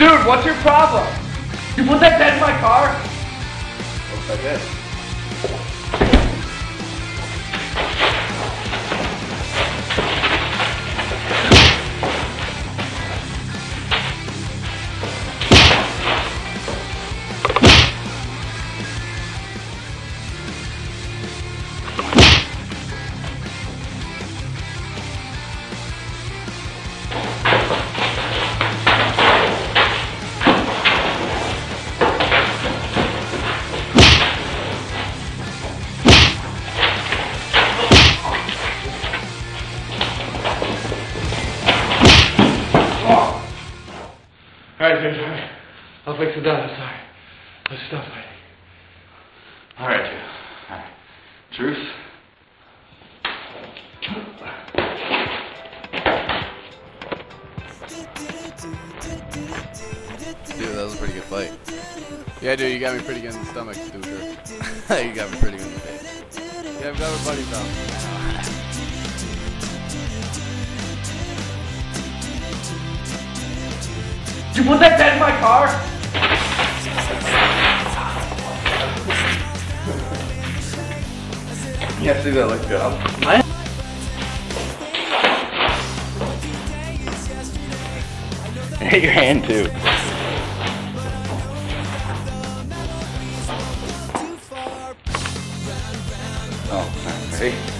Dude, what's your problem? You put that dent in my car? Looks like this. Alright, dude. alright. I'll fix it up. I'm Sorry. Let's stop fighting. All right, Joe. All right. Truth. Dude, that was a pretty good fight. Yeah, dude, you got me pretty good in the stomach, dude. you got me pretty good in the face. Yeah, I've got a buddy You put that dent in my car? Yeah, see that look good. I'm- Hit your hand too. Oh,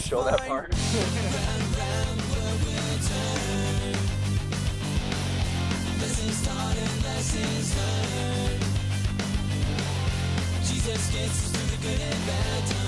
Show that part. Jesus gets us through the good and bad.